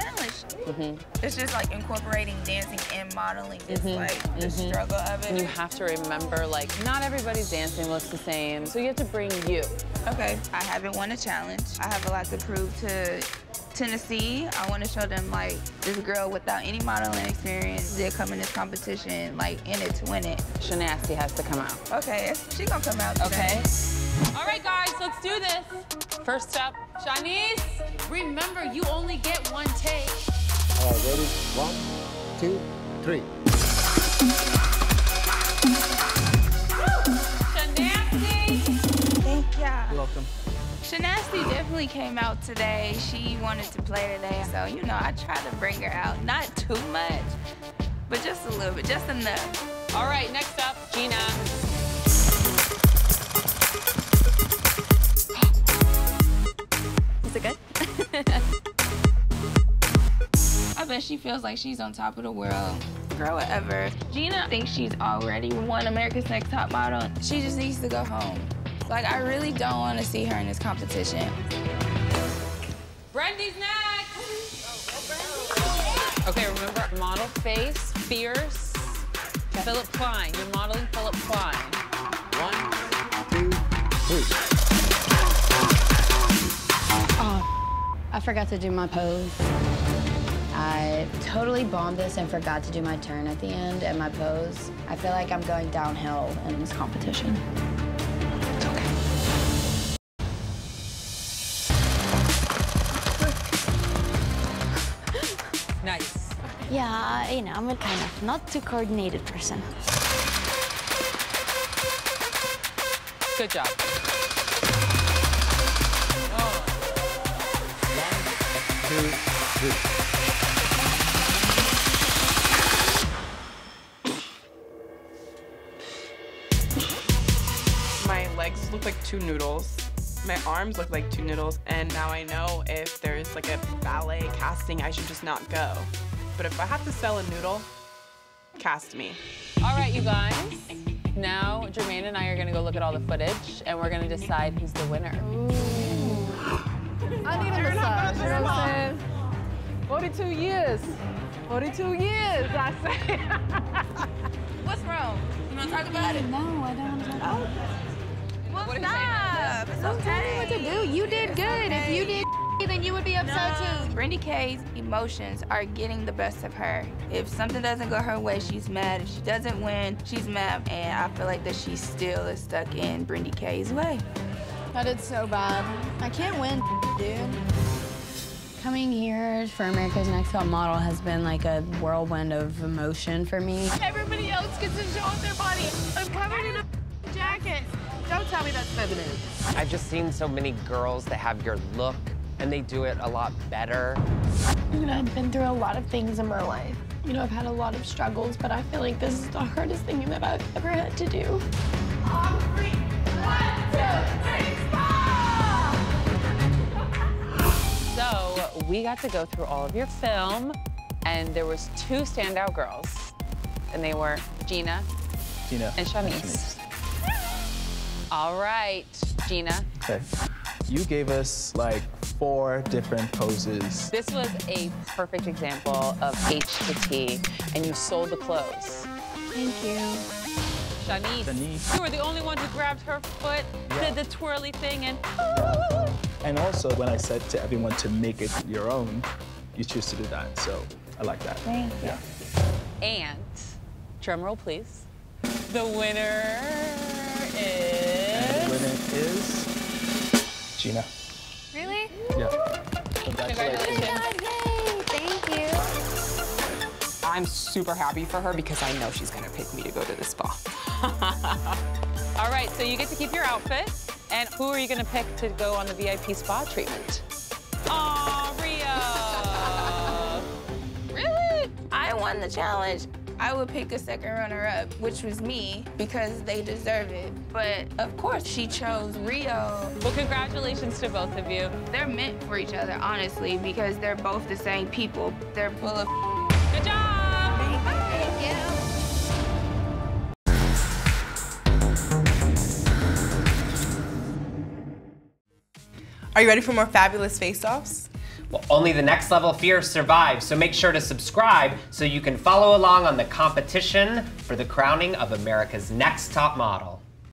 Mm-hmm. It's just like incorporating dancing and modeling. It's mm-hmm. like the mm-hmm. struggle of it. You have to remember, like, not everybody's dancing looks the same, so you have to bring you. Okay, I haven't won a challenge. I have a lot to prove to Tennessee. I want to show them like this girl without any modeling experience did come in this competition like in it to win it. Shanasty has to come out. Okay, she gonna come out. Today. Okay. All right, guys, let's do this. First up, Shanice, remember you only get one take. All right, ready? One, two, three. Shanasty. Thank you. You're welcome. Shanasty definitely came out today. She wanted to play today, so you know, I tried to bring her out. Not too much, but just a little bit, just enough. All right, next up, Jeana. I bet she feels like she's on top of the world. Girl, whatever. Jeana thinks she's already won America's Next Top Model. She just needs to go home. Like, I really don't want to see her in this competition. Brendi's next. Oh, okay, remember, model face, fierce. Philip Klein. You're modeling Philip Klein. One, two, three. Oh, I forgot to do my pose. I totally bombed this and forgot to do my turn at the end and my pose. I feel like I'm going downhill in this competition. Nice. Yeah, you know, I'm a kind of not too coordinated person. Good job. Oh. One, two, three. Like two noodles. My arms look like two noodles, and now I know if there's like a ballet casting, I should just not go but if I have to sell a noodle, cast me. All right, you guys. Now, Jermaine and I are gonna go look at all the footage, and we're gonna decide who's the winner. Ooh. I need a massage, you know what I'm saying? 42 years. 42 years, I say. What's wrong? You wanna talk about it? No, I don't wanna talk about it. Well, what stop. It's okay. Tell me what to do. You did good. Okay. If you did then you would be upset no. too. Brendi K's emotions are getting the best of her. If something doesn't go her way, she's mad. If she doesn't win, she's mad. And I feel like that she still is stuck in Brendi K's way. That is so bad. I can't win, dude. Coming here for America's Next Top Model has been like a whirlwind of emotion for me. Everybody else gets to show off their body. I'm covered in a jacket. Don't tell me that's feminine. I've just seen so many girls that have your look and they do it a lot better. You know, I've been through a lot of things in my life. You know, I've had a lot of struggles, but I feel like this is the hardest thing that I've ever had to do. On three. One, two, three, So we got to go through all of your film, and there was two standout girls, and they were Jeana, Jeana and Shanice. All right, Jeana. Okay. You gave us like four different poses. This was a perfect example of H to T, and you sold the clothes. Thank you. Shanice, Shanice. you were the only one who grabbed her foot, yeah. did the twirly thing, and... And also, when I said to everyone to make it your own, you choose to do that, so I like that. Thank you. Yeah. And, drum roll, please. The winner is... Jeana. Really? Yeah. Congratulations. Yay, thank you. I'm super happy for her because I know she's gonna pick me to go to the spa. All right, so you get to keep your outfit. And who are you gonna pick to go on the VIP spa treatment? Aw, Rio. really? I won the challenge. I would pick a second runner-up, which was me, because they deserve it. But of course, she chose Rio. Well, congratulations to both of you. They're meant for each other, honestly, because they're both the same people. They're full of Good job! Thank you. Are you ready for more fabulous face-offs? Well, only the next level Fierce survives, so make sure to subscribe so you can follow along on the competition for the crowning of America's Next Top Model.